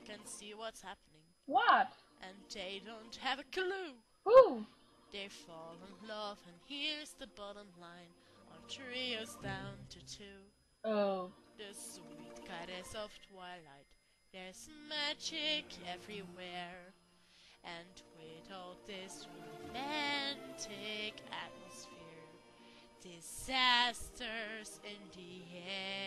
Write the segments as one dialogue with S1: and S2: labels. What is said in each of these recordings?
S1: they can see what's happening.
S2: What?
S1: And they don't have a clue.
S2: Who?
S1: They fall in love, and here's the bottom line. Our trio's down to two.
S2: Oh.
S1: The sweet goddess of twilight. There's magic everywhere. And with all this romantic atmosphere, disasters in the air.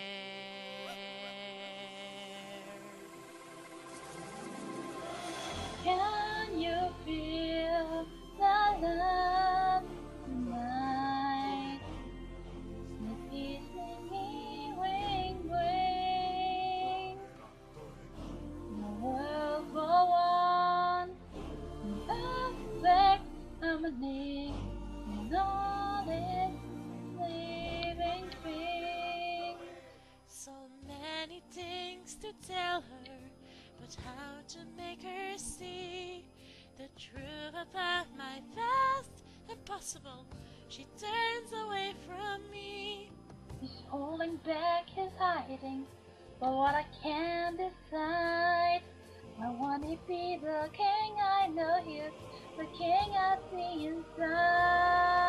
S1: So many things to tell her, but how to make her see the truth about my past? Impossible. She turns away from me.
S2: He's holding back, his hiding. But what I can't decide. I wanna be the king Know he's the inside.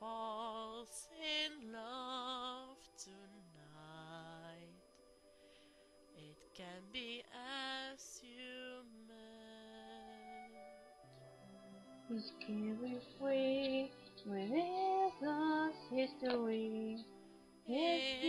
S1: Falls in love tonight, it can be as you meant.
S2: He's carry free with his lost history. It's